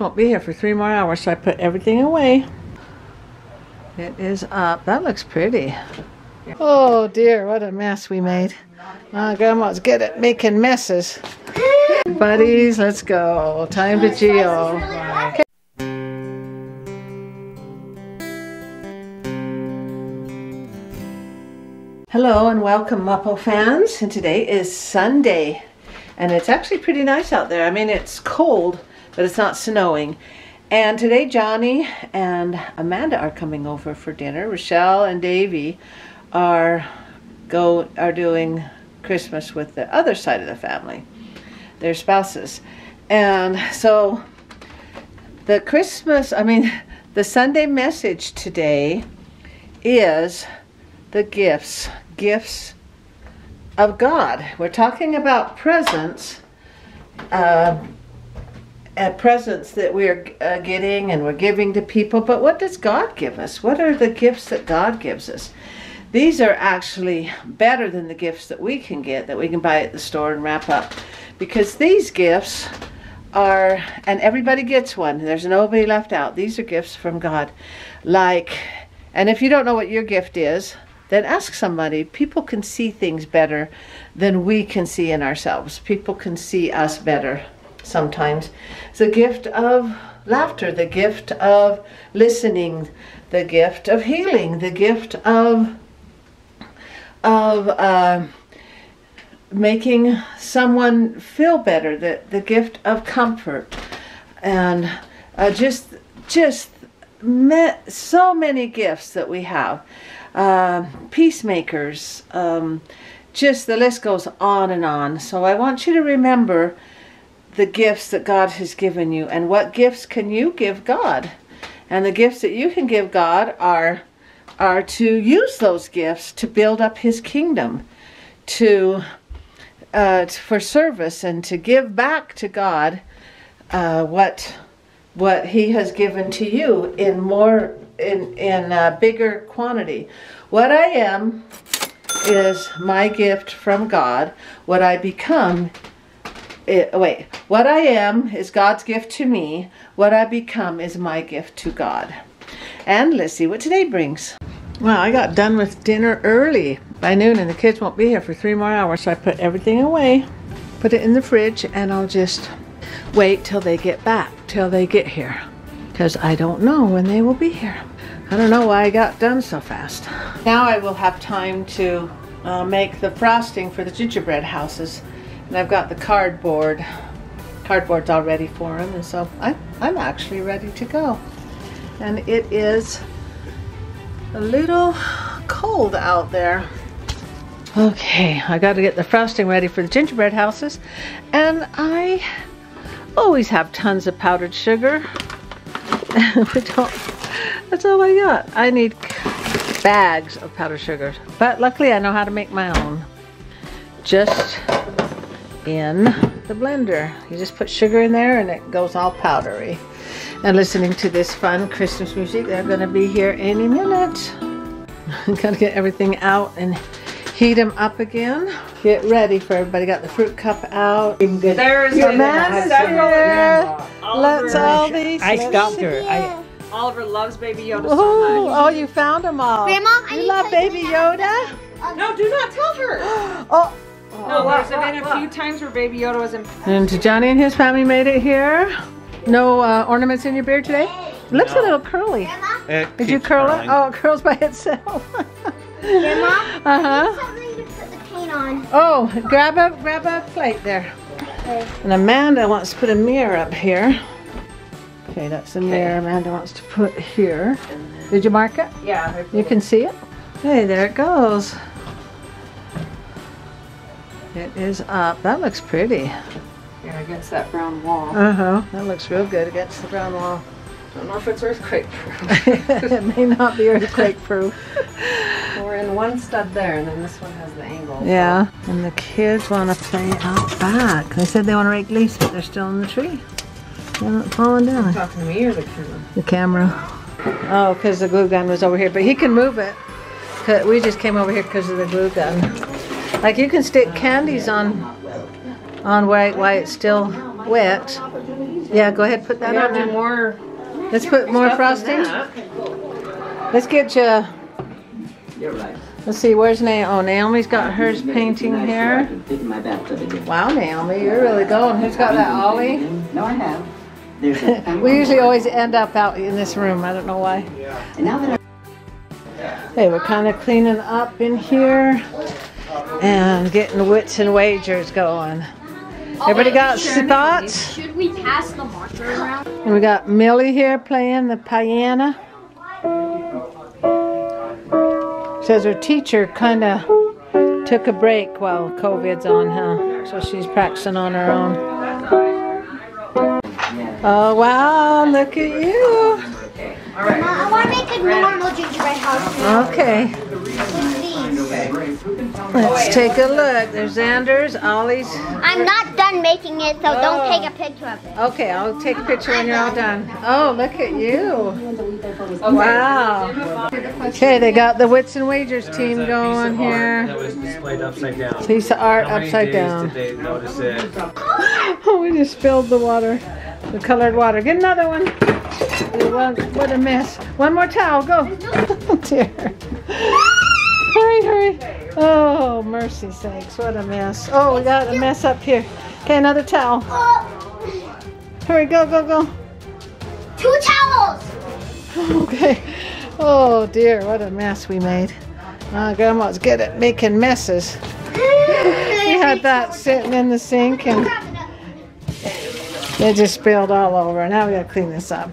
won't be here for three more hours, so I put everything away. It is up. That looks pretty. Oh dear, what a mess we made. Grandma's good at making messes. Buddies, let's go. Time to geo. Hello and welcome Momma O fans. And today is Sunday. And it's actually pretty nice out there. I mean, it's cold, but it's not snowing. And today Johnny and Amanda are coming over for dinner. Rochelle and Davey are go are doing Christmas with the other side of the family, their spouses. And so the Christmas, I mean, the Sunday message today is the gifts, gifts of God. We're talking about presents, uh, uh, presents that we're uh, getting and we're giving to people. But what does God give us? What are the gifts that God gives us? These are actually better than the gifts that we can get, that we can buy at the store and wrap up. Because these gifts are, and everybody gets one. There's nobody left out. These are gifts from God. Like, and if you don't know what your gift is, then ask somebody. People can see things better than we can see in ourselves. People can see us better sometimes. A gift of laughter, the gift of listening, the gift of healing, the gift of of uh, making someone feel better, the, the gift of comfort, and uh, just just so many gifts that we have. Uh, peacemakers, um, just the list goes on and on. So I want you to remember the gifts that God has given you and what gifts can you give God. And the gifts that you can give God are are to use those gifts to build up his kingdom, to uh, for service and to give back to God uh, what what he has given to you in more in in bigger quantity. What I am is my gift from God. What I become it, wait, what I am is God's gift to me. What I become is my gift to God. And let's see what today brings. Well, I got done with dinner early by noon and the kids won't be here for three more hours. So I put everything away, put it in the fridge, and I'll just wait till they get back, till they get here. Because I don't know when they will be here. I don't know why I got done so fast. Now I will have time to uh, make the frosting for the gingerbread houses. And I've got the cardboard. Cardboard's all ready for them. And so I, I'm actually ready to go. And it is a little cold out there. Okay, I got to get the frosting ready for the gingerbread houses. And I always have tons of powdered sugar. that's all I got. I need bags of powdered sugar. But luckily I know how to make my own. Just in the blender. You just put sugar in there and it goes all powdery and listening to this fun Christmas music. They're going to be here any minute. Gotta get everything out and heat them up again. Get ready for everybody. Got the fruit cup out. There's your man here. Let's all these. I stopped her. I, Oliver loves Baby Yoda so Oh, much. oh, you found them all. Grandma, you need love to tell you Baby that. Yoda? No, do not tell her. Oh. No, there's been a few times where Baby Yoda was in. And Johnny and his family made it here. No uh, ornaments in your beard today? It looks a little curly. Grandma, it Did you curl curling. it? Oh, it curls by itself. Grandma, uh-huh. something to put the paint on. Oh, grab a grab a plate there. And Amanda wants to put a mirror up here. Okay, that's the mirror Amanda wants to put here. Did you mark it? Yeah. You can see it? Hey, there it goes. It is up. That looks pretty. Yeah, against that brown wall. Uh-huh. That looks real good against the brown wall. Don't know if it's earthquake proof. it may not be earthquake proof. We're in one stud there, and then this one has the angle. so- Yeah, and the kids want to play out back. They said they want to rake leaves, but they're still in the tree. They're not falling down. Talking to me or the camera? The camera. Oh, because the glue gun was over here. But he can move it. We just came over here because of the glue gun. Like you can stick candies on on why, why it's still wet. Yeah, go ahead, put that on have more Let's put more frosting. Let's get you. You're right. Let's see, where's Naomi? Oh, Naomi's got hers painting Nice so I here. can fit in my bathtub again. Wow, Naomi, you're really going. Who's got that ollie? No, I have. We usually always end up out in this room. I don't know why. And Hey, we're kind of cleaning up in here and getting the wits and wagers going. Oh, Everybody got spots? Should we pass the marker around? And we got Millie here playing the piano. Says her teacher kind of took a break while COVID's on, huh? So she's practicing on her own. Oh, wow, look at you. I want to make a normal gingerbread house. Okay, These. Let's take a look. There's Xander's, Ollie's. I'm not done making it, so Oh. don't take a picture of it. Okay, I'll take a oh, picture when you're all done. Oh, look at you. Wow. Okay, they got the Wits and Wagers team There piece going of art here. That was displayed upside down. Piece of art upside down. Did they notice it? Oh, we just spilled the water, the colored water. Get another one. What what a mess. One more towel, go. Oh, dear. Hurry, hurry. Oh, mercy sakes, what a mess. Oh, we got a mess up here. Okay, another towel. Oh, Hurry, go, go, go. two towels. Okay. Oh dear, what a mess we made. Uh, Grandma's good at making messes. We had that sitting in the sink and it just spilled all over. Now we gotta clean this up.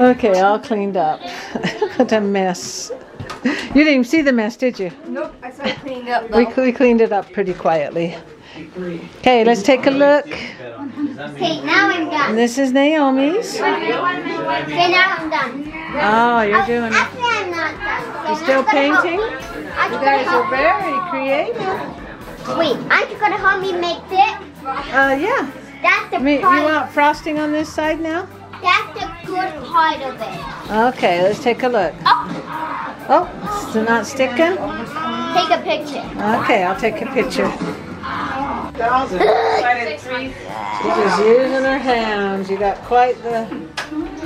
Okay, all cleaned up. what a mess. You didn't even see the mess, did you? Nope, I started cleaning up We, we cleaned it up pretty quietly. Okay, let's take a look. Okay, now I'm And done. this is Naomi's. Okay, now I'm done. Oh, you're doing it. Actually, I'm not done. You're still I'm gonna help- painting? I'm You gonna guys are very creative. Wait, aren't you gonna help me make this? Uh, yeah. That's the I mean, you want frosting on this side now? That's the good part of it. Okay, let's take a look. Oh, Oh, it's not sticking? take a picture. Okay, I'll take a picture. She's just using her hands. You got quite the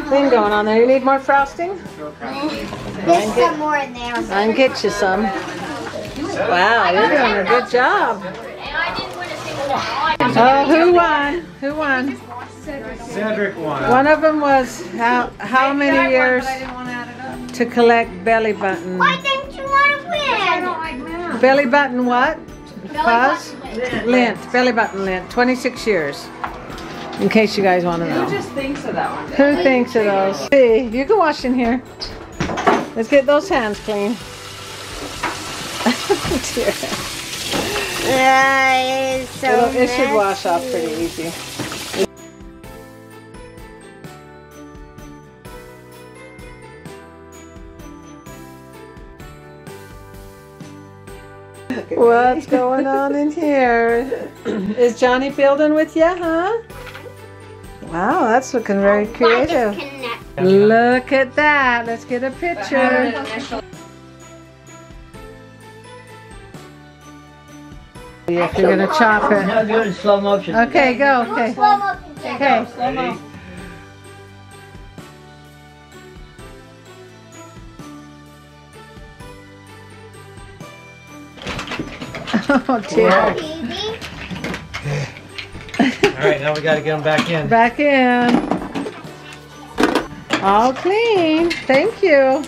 thing going on there. You need more frosting? There's some more in there. I can get you some. Wow, you're doing a good job. Oh, who won? Who won? Cedric won. One of them was how how many years to collect belly button? Why didn't you want to win? I don't like belly button what? Fuzz? Lint. Belly button lint. 26 years. In case you guys want to know. Who just thinks of that one? Who thinks of those? See, you can wash in here. Let's get those hands clean. Dear. Uh, it's so It'll- it should wash off pretty easy. What's going on in here? Is Johnny building with you, huh? Wow, that's looking very oh, creative. Look at that. Let's get a picture. If you're gonna chop it. Now do it in slow motion. Okay, go. Okay. Slow motion, Jack. Okay. Oh dear. All right, now we got to get them back in. Back in. All clean. Thank you.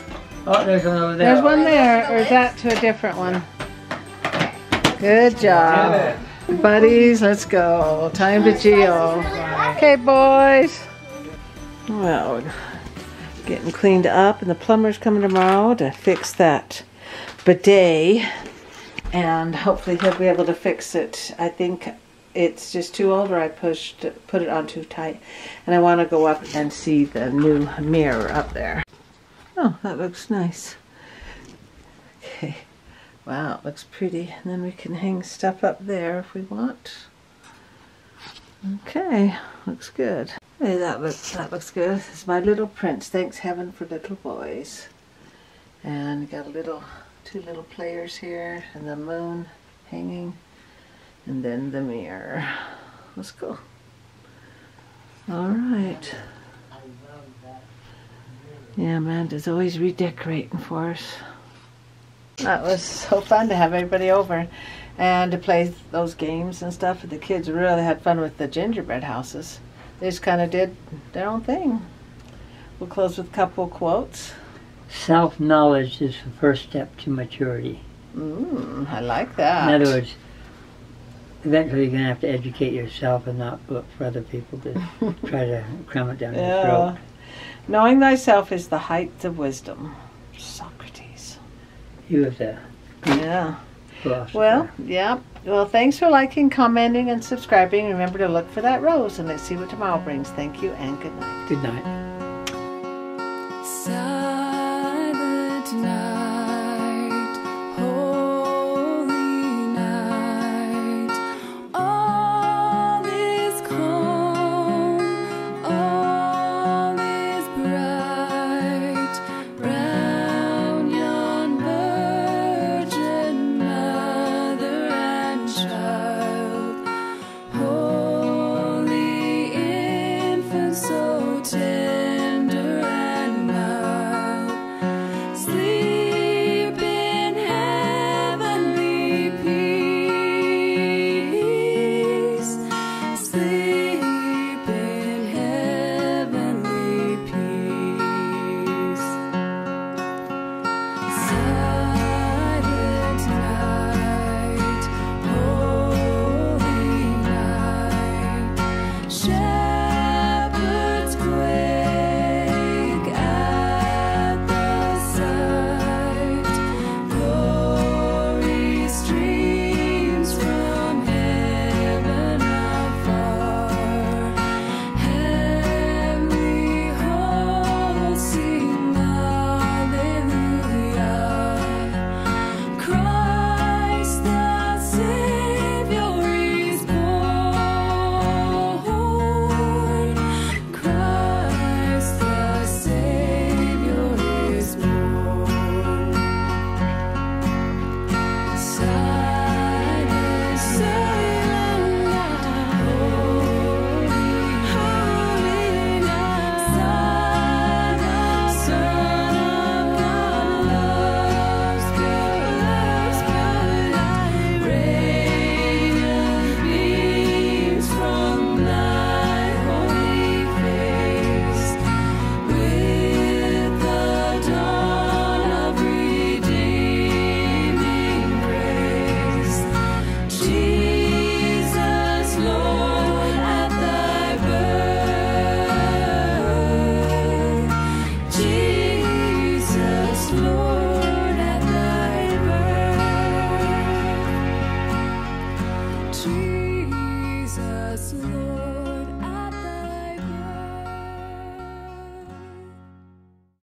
Oh, there's one over there. There's one oh, there, or is that to a different one? Good job. Buddies, let's go. Time to geo. Okay, boys. Well, getting cleaned up, and the plumber's coming tomorrow to fix that bidet. And hopefully he'll be able to fix it. I think it's just too old, or I pushed put it on too tight. And I want to go up and see the new mirror up there. Oh, that looks nice. Okay. Wow, it looks pretty. And then we can hang stuff up there if we want. Okay, looks good. Hey, that looks that looks good. This is my little prince. Thanks heaven for little boys. And got a little two little players here and the moon hanging and then the mirror. Let's go. All right. Yeah, Amanda's always redecorating for us. That was so fun to have everybody over and to play those games and stuff. The kids really had fun with the gingerbread houses. They just kind of did their own thing. We'll close with a couple quotes. Self knowledge is the first step to maturity. Mm, I like that. In other words, eventually you're going to have to educate yourself and not look for other people to try to cram it down your yeah. throat. Knowing thyself is the height of wisdom. Socrates. You have Greek Yeah. philosopher. Well, yeah. Well, thanks for liking, commenting, and subscribing. Remember to look for that rose, and let's see what tomorrow brings. Thank you, and good night. good night.